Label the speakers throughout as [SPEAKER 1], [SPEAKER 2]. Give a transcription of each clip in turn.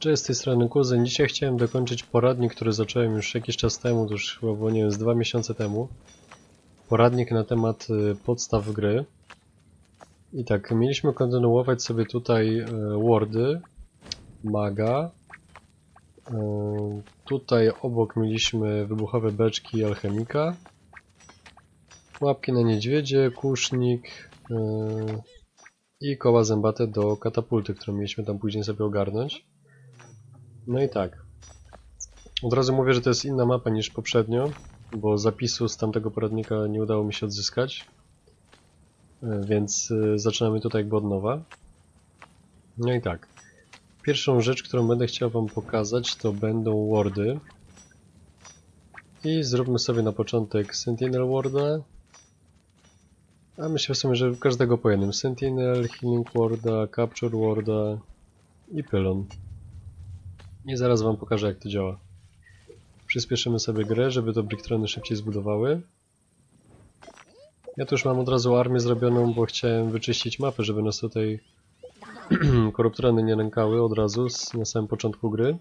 [SPEAKER 1] Cześć, z tej strony Kuzyn. Dzisiaj chciałem dokończyć poradnik, który zacząłem już jakiś czas temu, to już chyba było, nie wiem, z dwa miesiące temu. Poradnik na temat y, podstaw gry. I tak, mieliśmy kontynuować sobie tutaj y, wordy, maga. Y, tutaj obok mieliśmy wybuchowe beczki alchemika. Łapki na niedźwiedzie, kusznik i koła zębate do katapulty, którą mieliśmy tam później sobie ogarnąć. No i tak. Od razu mówię, że to jest inna mapa niż poprzednio, bo zapisu z tamtego poradnika nie udało mi się odzyskać. E, Więc y, zaczynamy tutaj jakby od nowa. No i tak. Pierwszą rzecz, którą będę chciał wam pokazać, to będą wardy. I zróbmy sobie na początek Sentinel Warda. A myślę sobie, że każdego po jednym. Sentinel, Healing Warda, Capture Warda i Pylon. I zaraz wam pokażę jak to działa. Przyspieszymy sobie grę, żeby to Bricktrony szybciej zbudowały. Ja tu już mam od razu armię zrobioną, bo chciałem wyczyścić mapę, żeby nas tutaj koruptrony nie nękały od razu z, na samym początku gry.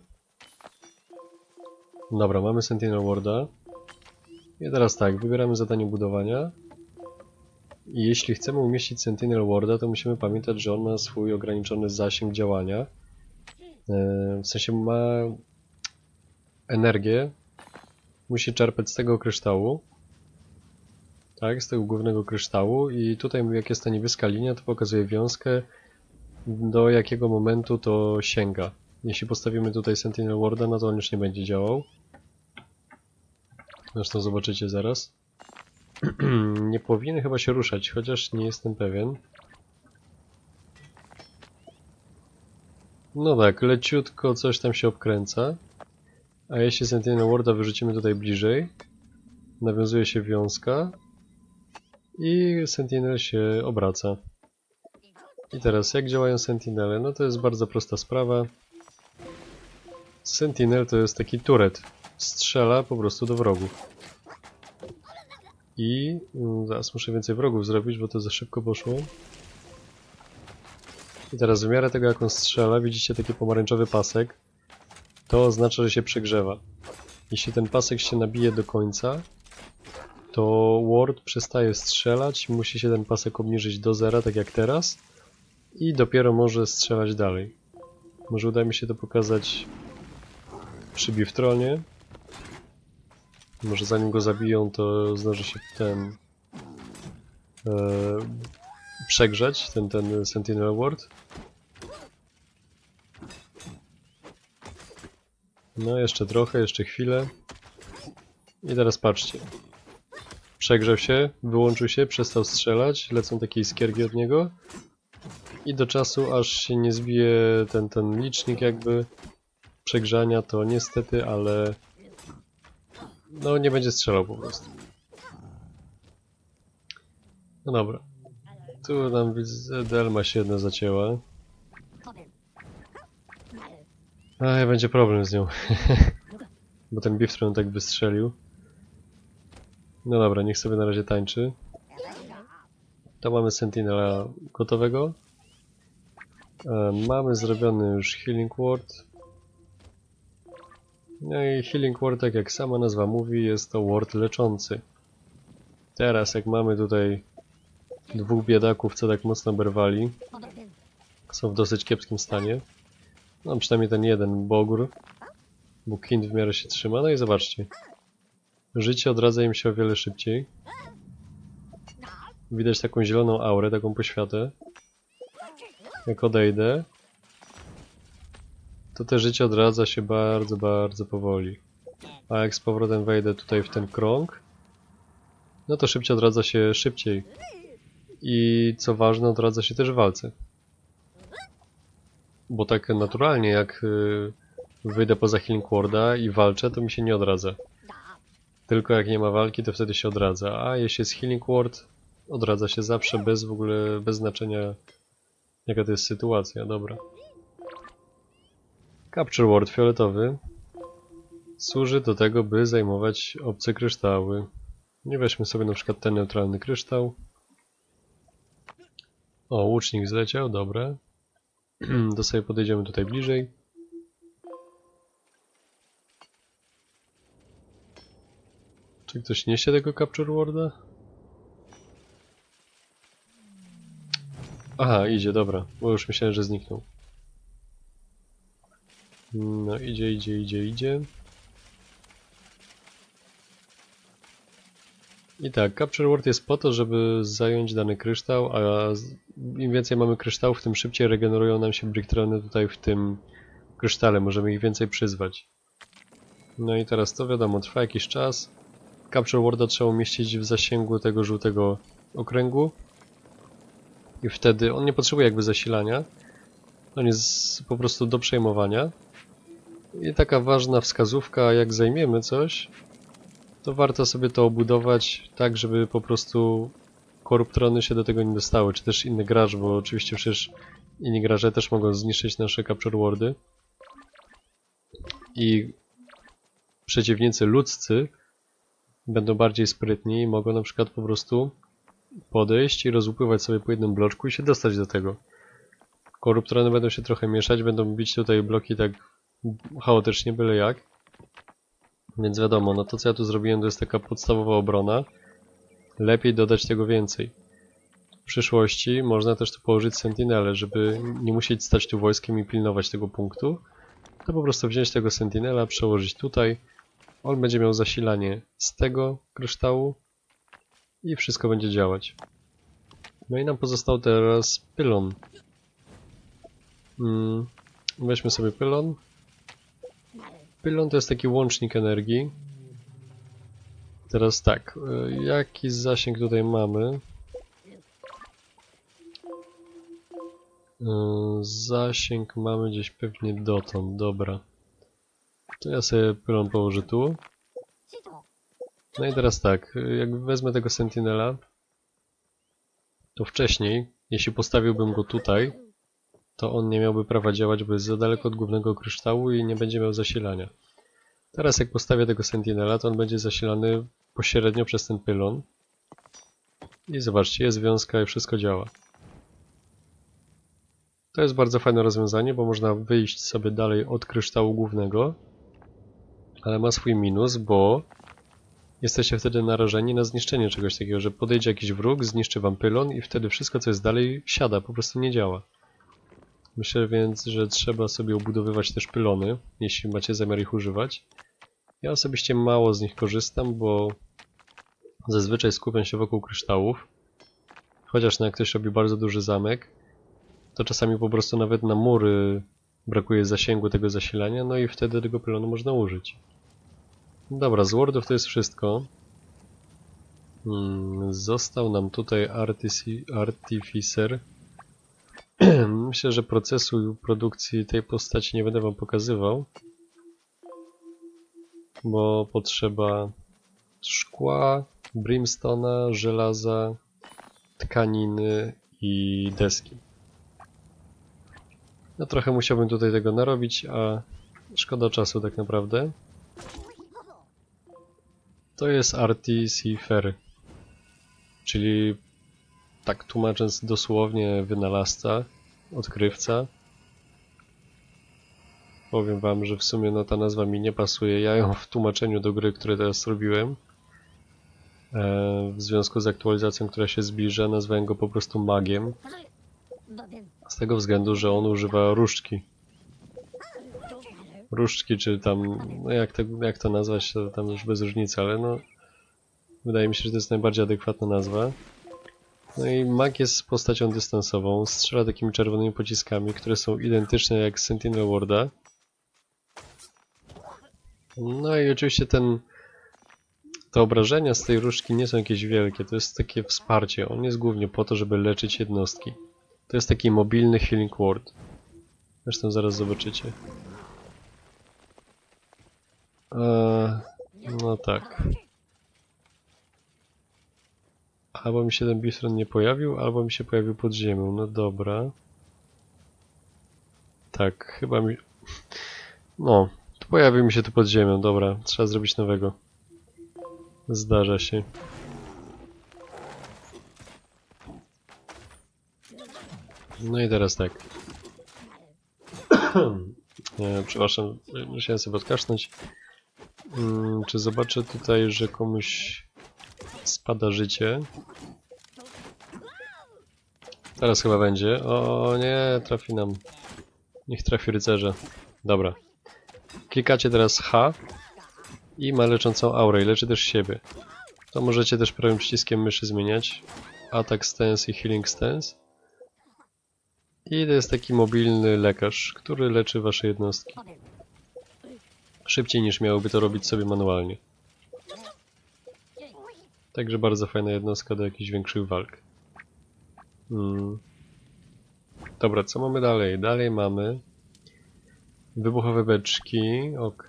[SPEAKER 1] Dobra, mamy Sentinel Warda. I teraz tak, wybieramy zadanie budowania. I jeśli chcemy umieścić Sentinel Warda, to musimy pamiętać, że on ma swój ograniczony zasięg działania. E, W sensie ma energię, musi czerpać z tego kryształu. Tak, z tego głównego kryształu i tutaj jak jest ta niebieska linia, to pokazuje wiązkę, do jakiego momentu to sięga. Jeśli postawimy tutaj Sentinel Warda, no to on już nie będzie działał. Zresztą zobaczycie zaraz. nie powinien chyba się ruszać, chociaż nie jestem pewien. No tak, leciutko coś tam się obkręca. A jeśli Sentinel Warda wyrzucimy tutaj bliżej, nawiązuje się wiązka i Sentinel się obraca. I teraz jak działają Sentinele? No to jest bardzo prosta sprawa. Sentinel to jest taki turet. Strzela po prostu do wrogów. I mm, zaraz muszę więcej wrogów zrobić, bo to za szybko poszło. I teraz w miarę tego jak on strzela, widzicie taki pomarańczowy pasek, to oznacza, że się przegrzewa. Jeśli ten pasek się nabije do końca, to Ward przestaje strzelać, musi się ten pasek obniżyć do zera, tak jak teraz, i dopiero może strzelać dalej. Może uda mi się to pokazać przy Biftronie. Może zanim go zabiją, to zdąży się ten e, przegrzać, ten, ten Sentinel Ward. No, jeszcze trochę, jeszcze chwilę. I teraz patrzcie. Przegrzał się, wyłączył się, przestał strzelać, lecą takie iskierki od niego. I do czasu, aż się nie zbije ten, ten licznik jakby przegrzania, to niestety, ale no nie będzie strzelał po prostu. No dobra. Tu nam widzę, Delma się jedna zacięła. A, będzie problem z nią. Bo ten Biftron tak wystrzelił. No dobra, niech sobie na razie tańczy. To mamy Sentinela gotowego. E, mamy zrobiony już Healing Ward. No i Healing Ward, tak jak sama nazwa mówi, jest to ward leczący. Teraz jak mamy tutaj dwóch biedaków, co tak mocno berwali, są w dosyć kiepskim stanie. No przynajmniej ten jeden Bogur, bo Kind w miarę się trzyma. No i zobaczcie. Życie odradza im się o wiele szybciej. Widać taką zieloną aurę, taką poświatę. Jak odejdę, to te życie odradza się bardzo, bardzo powoli. A jak z powrotem wejdę tutaj w ten krąg, no to szybciej odradza się szybciej. I co ważne, odradza się też w walce. Bo tak naturalnie, jak y, wyjdę poza Healing Warda i walczę, to mi się nie odradza. Tylko jak nie ma walki, to wtedy się odradza. A jeśli jest Healing Ward, odradza się zawsze, bez w ogóle, bez znaczenia jaka to jest sytuacja. Dobra. Capture Ward fioletowy służy do tego, by zajmować obce kryształy. Nie weźmy sobie na przykład ten neutralny kryształ. O, łucznik zleciał, dobre. To sobie podejdziemy tutaj bliżej. Czy ktoś niesie tego Capture Warda? Aha, idzie, dobra, bo już myślałem, że zniknął. No, idzie, idzie, idzie, idzie. I tak, Capture Word jest po to, żeby zająć dany kryształ, a im więcej mamy kryształów, tym szybciej regenerują nam się Bricktrony tutaj w tym krysztale, możemy ich więcej przyzwać. No i teraz to wiadomo, trwa jakiś czas. Capture Worda trzeba umieścić w zasięgu tego żółtego okręgu. I wtedy on nie potrzebuje jakby zasilania. On jest po prostu do przejmowania. I taka ważna wskazówka, jak zajmiemy coś, to warto sobie to obudować tak, żeby po prostu koruptrony się do tego nie dostały, czy też inny gracz, bo oczywiście przecież inni gracze też mogą zniszczyć nasze capture wordy. I przeciwnicy ludzcy będą bardziej sprytni i mogą na przykład po prostu podejść i rozłupywać sobie po jednym bloczku i się dostać do tego. Koruptrony będą się trochę mieszać, będą bić tutaj bloki tak chaotycznie, byle jak. Więc wiadomo, no to co ja tu zrobiłem to jest taka podstawowa obrona. Lepiej dodać tego więcej. W przyszłości można też tu położyć sentinelę, żeby nie musieć stać tu wojskiem i pilnować tego punktu. To po prostu wziąć tego sentinela, przełożyć tutaj. On będzie miał zasilanie z tego kryształu i wszystko będzie działać. No i nam pozostał teraz pylon. Mm, weźmy sobie pylon. Pylon to jest taki łącznik energii. Teraz tak, y, jaki zasięg tutaj mamy? Y, Zasięg mamy gdzieś pewnie dotąd, dobra. To ja sobie pylon położę tu. No i teraz tak, y, jak wezmę tego sentinela, to wcześniej, jeśli postawiłbym go tutaj, to on nie miałby prawa działać, bo jest za daleko od głównego kryształu i nie będzie miał zasilania. Teraz jak postawię tego sentinela, to on będzie zasilany pośrednio przez ten pylon. I zobaczcie, jest wiązka i wszystko działa. To jest bardzo fajne rozwiązanie, bo można wyjść sobie dalej od kryształu głównego, ale ma swój minus, bo jesteście wtedy narażeni na zniszczenie czegoś takiego, że podejdzie jakiś wróg, zniszczy wam pylon i wtedy wszystko co jest dalej siada, po prostu nie działa. Myślę więc, że trzeba sobie obudowywać też pylony, jeśli macie zamiar ich używać. Ja osobiście mało z nich korzystam, bo zazwyczaj skupiam się wokół kryształów. Chociaż no, jak ktoś robi bardzo duży zamek, to czasami po prostu nawet na mury brakuje zasięgu tego zasilania, no i wtedy tego pylonu można użyć. Dobra, z Wordów to jest wszystko. Hmm, został nam tutaj Artificer. Myślę, że procesu produkcji tej postaci nie będę wam pokazywał, bo potrzeba szkła, brimstona, żelaza, tkaniny i deski. No trochę musiałbym tutaj tego narobić, a szkoda czasu tak naprawdę. To jest Artificer, czyli tak tłumacząc dosłownie wynalazca, odkrywca. Powiem wam, że w sumie no, ta nazwa mi nie pasuje. Ja ją w tłumaczeniu do gry, które teraz robiłem, e, w związku z aktualizacją, która się zbliża, nazwałem go po prostu magiem. Z tego względu, że on używa różdżki. Różdżki, czy tam, no jak to, jak to nazwać, to tam już bez różnicy, ale no, wydaje mi się, że to jest najbardziej adekwatna nazwa. No i mag jest postacią dystansową, strzela takimi czerwonymi pociskami, które są identyczne jak Sentinel Warda. No i oczywiście ten... Te obrażenia z tej różdżki nie są jakieś wielkie, to jest takie wsparcie. On jest głównie po to, żeby leczyć jednostki. To jest taki mobilny healing ward. Zresztą zaraz zobaczycie. Eee, no tak. Albo mi się ten bistron nie pojawił, albo mi się pojawił pod ziemią. No dobra. Tak, chyba mi... No, pojawił mi się tu pod ziemią, dobra. Trzeba zrobić nowego. Zdarza się. No i teraz tak. e, przepraszam, musiałem sobie odkasznąć. Mm, czy zobaczę tutaj, że komuś spada życie? Teraz chyba będzie. O nie, trafi nam. Niech trafi rycerza. Dobra. Klikacie teraz H i ma leczącą aurę i leczy też siebie. To możecie też prawym przyciskiem myszy zmieniać. Attack stance i healing stance. I to jest taki mobilny lekarz, który leczy wasze jednostki. Szybciej niż miałoby to robić sobie manualnie. Także bardzo fajna jednostka do jakichś większych walk. Hmm. Dobra, co mamy dalej? Dalej mamy wybuchowe beczki, ok.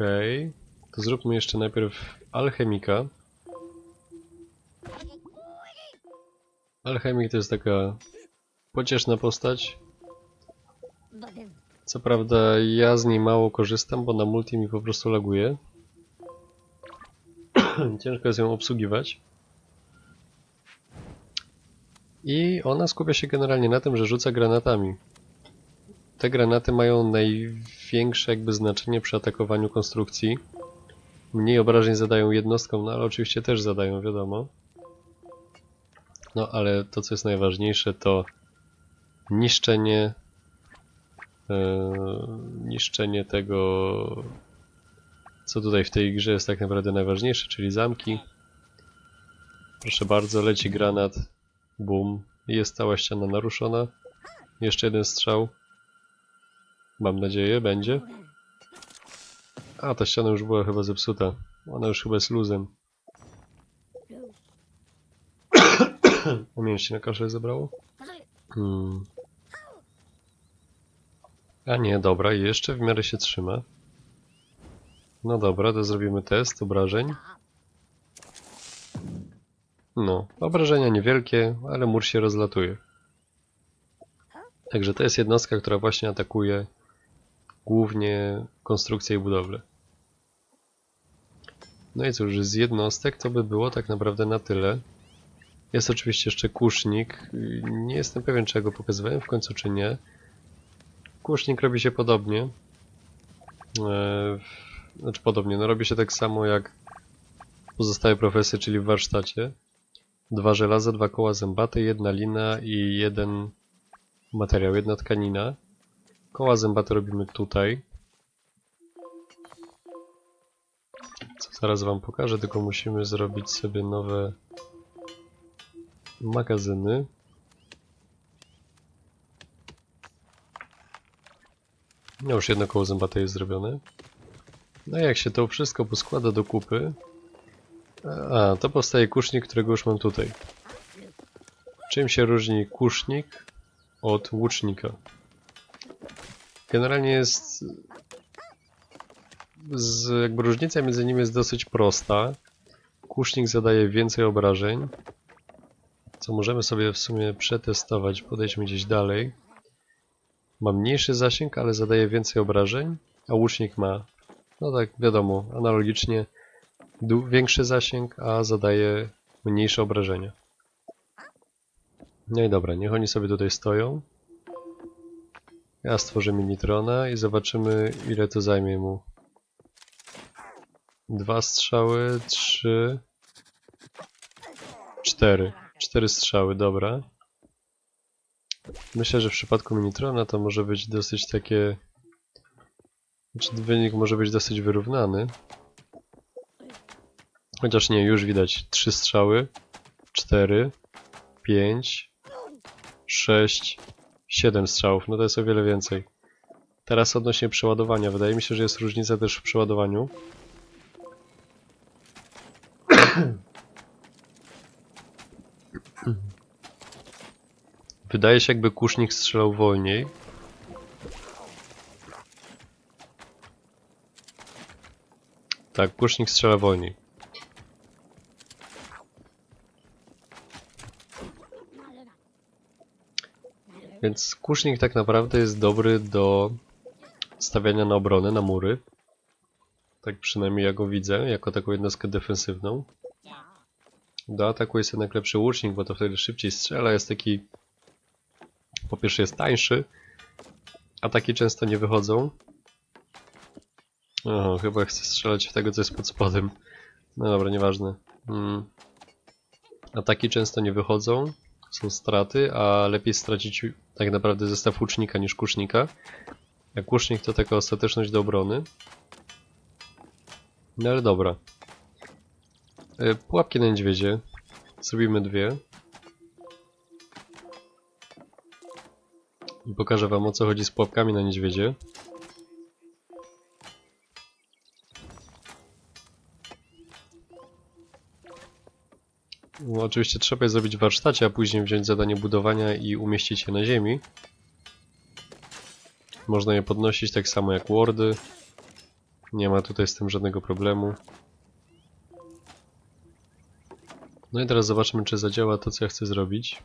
[SPEAKER 1] To zróbmy jeszcze najpierw alchemika. Alchemik to jest taka pocieszna postać. Co prawda ja z niej mało korzystam, bo na multi mi po prostu laguje. Ciężko jest ją obsługiwać. I ona skupia się generalnie na tym, że rzuca granatami. Te granaty mają największe jakby znaczenie przy atakowaniu konstrukcji. Mniej obrażeń zadają jednostkom, no ale oczywiście też zadają, wiadomo. No ale to co jest najważniejsze to niszczenie e, niszczenie tego co tutaj w tej grze jest tak naprawdę najważniejsze, czyli zamki. Proszę bardzo, leci granat. Bum. Jest cała ściana naruszona. Jeszcze jeden strzał. Mam nadzieję, będzie. A, ta ściana już była chyba zepsuta. Ona już chyba jest luzem. Umiejętności na kaszel zebrało? Hmm. A nie, dobra, jeszcze w miarę się trzyma. No dobra, to zrobimy test obrażeń. No, obrażenia niewielkie, ale mur się rozlatuje. Także to jest jednostka, która właśnie atakuje głównie konstrukcje i budowle. No i cóż, z jednostek to by było tak naprawdę na tyle. Jest oczywiście jeszcze kusznik. Nie jestem pewien, czy ja go pokazywałem w końcu, czy nie. Kusznik robi się podobnie. Eee, znaczy podobnie, no robi się tak samo jak pozostałe profesje, czyli w warsztacie. Dwa żelaza, dwa koła zębate, jedna lina i jeden materiał, jedna tkanina. Koła zębate robimy tutaj. Co zaraz wam pokażę, tylko musimy zrobić sobie nowe magazyny. No już jedno koło zębate jest zrobione. No jak się to wszystko poskłada do kupy... A, to powstaje kusznik, którego już mam tutaj. Czym się różni kusznik od łucznika? Generalnie jest... Z, jakby różnica między nimi jest dosyć prosta. Kusznik zadaje więcej obrażeń, co możemy sobie w sumie przetestować. Podejdźmy gdzieś dalej. Ma mniejszy zasięg, ale zadaje więcej obrażeń, a łucznik ma, no tak wiadomo, analogicznie większy zasięg, a zadaje mniejsze obrażenia. No i dobra, niech oni sobie tutaj stoją. Ja stworzę minitrona i zobaczymy ile to zajmie mu. Dwa strzały, trzy, cztery. Cztery strzały, dobra. Myślę, że w przypadku Minitrona to może być dosyć takie... Znaczy wynik może być dosyć wyrównany. Chociaż nie, już widać. Trzy strzały, cztery, pięć, sześć, siedem strzałów. No to jest o wiele więcej. Teraz odnośnie przeładowania. Wydaje mi się, że jest różnica też w przeładowaniu. Wydaje się jakby kusznik strzelał wolniej. Tak, kusznik strzela wolniej. Więc kusznik tak naprawdę jest dobry do stawiania na obronę, na mury. Tak przynajmniej ja go widzę, jako taką jednostkę defensywną. Do ataku jest jednak lepszy łucznik, bo to wtedy szybciej strzela, jest taki po pierwsze jest tańszy, ataki często nie wychodzą. Oho, chyba chcę strzelać w tego, co jest pod spodem. No dobra, nieważne. Mm. Ataki często nie wychodzą, są straty, a lepiej stracić tak naprawdę zestaw łucznika niż kusznika. Jak łucznik to taka ostateczność do obrony. No ale dobra. Y, Pułapki na niedźwiedzie. Zrobimy dwie. I pokażę wam o co chodzi z pułapkami na niedźwiedzie. No, oczywiście trzeba je zrobić w warsztacie, a później wziąć zadanie budowania i umieścić je na ziemi. Można je podnosić tak samo jak wardy. Nie ma tutaj z tym żadnego problemu. No i teraz zobaczmy, czy zadziała to, co ja chcę zrobić.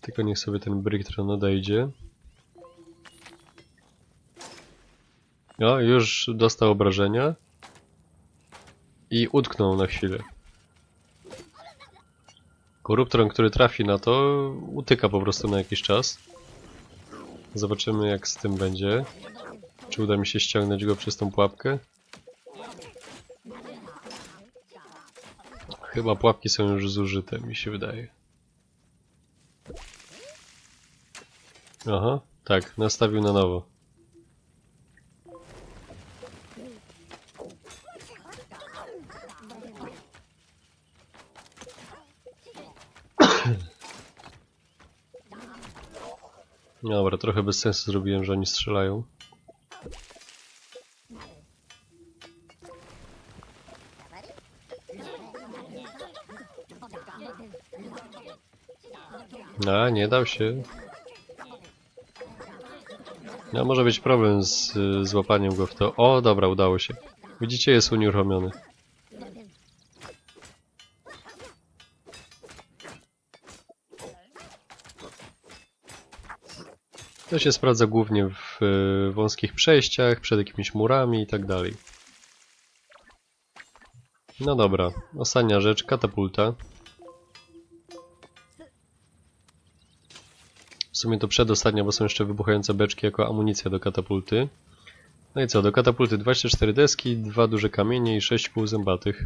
[SPEAKER 1] Tylko niech sobie ten Bricktron odejdzie. O, już dostał obrażenia. I utknął na chwilę. Koruptron, który trafi na to, utyka po prostu na jakiś czas. Zobaczymy jak z tym będzie. Czy uda mi się ściągnąć go przez tą pułapkę? Chyba pułapki są już zużyte, mi się wydaje. Aha, tak, nastawił na nowo. Dobra, trochę bez sensu zrobiłem, że oni strzelają. A, nie dał się. No, może być problem z y, złapaniem go w to. O, dobra, udało się. Widzicie, jest unieruchomiony. To się sprawdza głównie w y, wąskich przejściach, przed jakimiś murami i tak dalej. No dobra, ostatnia rzecz, katapulta. W sumie to przedostatnia, bo są jeszcze wybuchające beczki jako amunicja do katapulty. No i co, do katapulty 24 deski, dwa duże kamienie i 6 kół zębatych.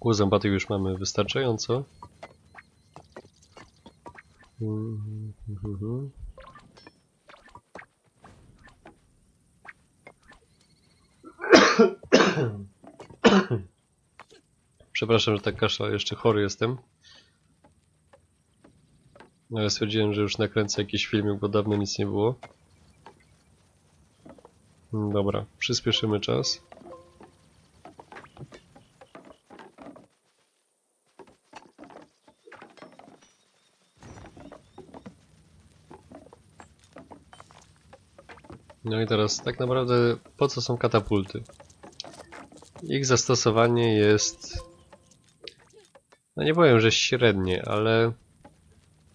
[SPEAKER 1] Kół zębatych już mamy wystarczająco. Mhm. Przepraszam, że tak kaszla, jeszcze chory jestem. No ja stwierdziłem, że już nakręcę jakiś filmik, bo dawno nic nie było. Dobra, przyspieszymy czas. No i teraz tak naprawdę po co są katapulty? Ich zastosowanie jest... No nie powiem, że średnie, ale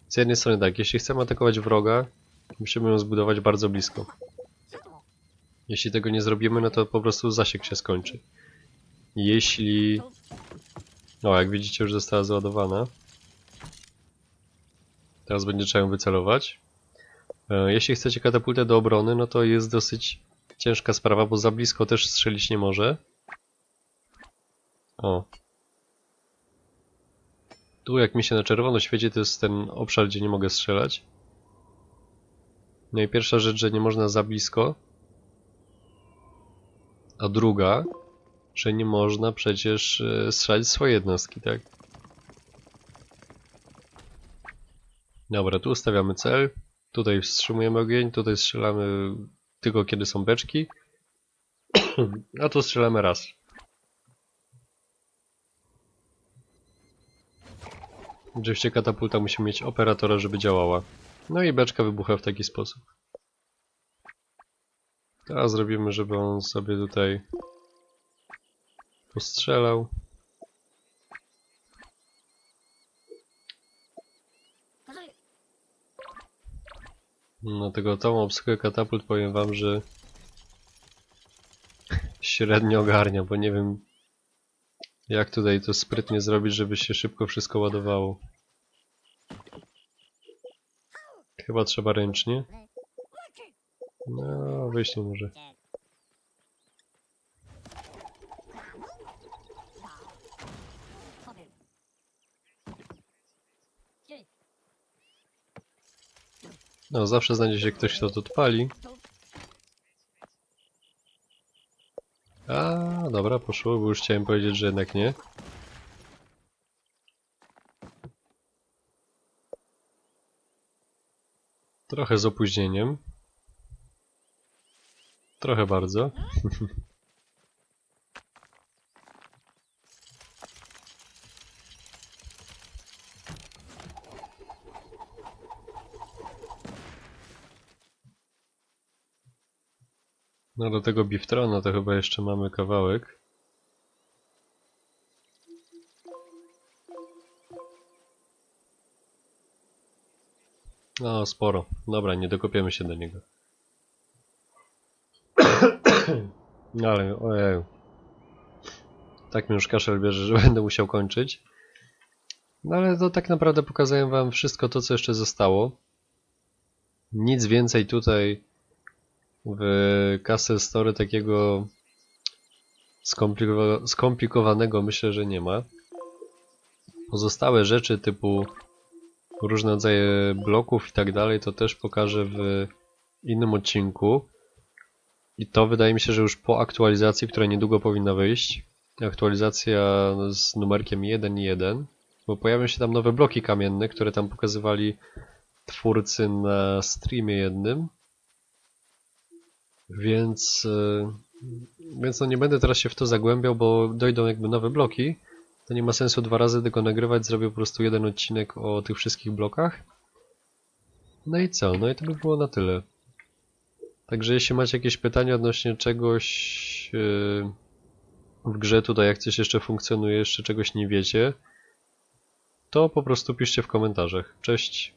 [SPEAKER 1] z jednej strony tak, jeśli chcemy atakować wroga, musimy ją zbudować bardzo blisko. Jeśli tego nie zrobimy, no to po prostu zasięg się skończy. Jeśli... O, jak widzicie już została załadowana. Teraz będzie trzeba ją wycelować. E, Jeśli chcecie katapultę do obrony, no to jest dosyć ciężka sprawa, bo za blisko też strzelić nie może. O. Tu jak mi się na czerwono świeci, to jest ten obszar, gdzie nie mogę strzelać. No i pierwsza rzecz, że nie można za blisko. A druga, że nie można przecież e, strzelać swoje jednostki, tak? Dobra, tu ustawiamy cel. Tutaj wstrzymujemy ogień, tutaj strzelamy tylko kiedy są beczki. A tu strzelamy raz. Oczywiście katapulta musi mieć operatora, żeby działała. No i beczka wybucha w taki sposób. Teraz zrobimy, żeby on sobie tutaj postrzelał. No tego tą obsługę katapult powiem wam, że średnio ogarnia, bo nie wiem jak tutaj to sprytnie zrobić, żeby się szybko wszystko ładowało. Chyba trzeba ręcznie. No, wyjść nie może. No, zawsze znajdzie się ktoś, kto to odpali. A, dobra, poszło, bo już chciałem powiedzieć, że jednak nie. Trochę z opóźnieniem. Trochę bardzo. No do tego Biftrona to chyba jeszcze mamy kawałek. No, sporo. Dobra, nie dokopiemy się do niego. Ale, ojej. Tak mnie już kaszel bierze, że będę musiał kończyć. No ale to tak naprawdę pokazałem wam wszystko to, co jeszcze zostało. Nic więcej tutaj w Castle Story takiego skomplikowa skomplikowanego myślę, że nie ma. Pozostałe rzeczy typu różne rodzaje bloków i tak dalej, to też pokażę w innym odcinku. I to wydaje mi się, że już po aktualizacji, która niedługo powinna wyjść. Aktualizacja z numerkiem 1.1, bo pojawią się tam nowe bloki kamienne, które tam pokazywali twórcy na streamie jednym. Więc, e, więc no nie będę teraz się w to zagłębiał, bo dojdą jakby nowe bloki. To nie ma sensu dwa razy tego nagrywać, zrobię po prostu jeden odcinek o tych wszystkich blokach. No i co? No i to by było na tyle. Także jeśli macie jakieś pytania odnośnie czegoś yy, w grze tutaj, jak coś jeszcze funkcjonuje, jeszcze czegoś nie wiecie, to po prostu piszcie w komentarzach. Cześć!